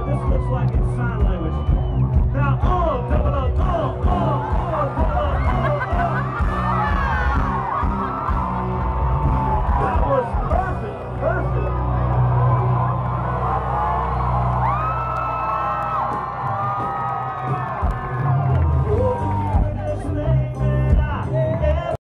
what this looks like inside.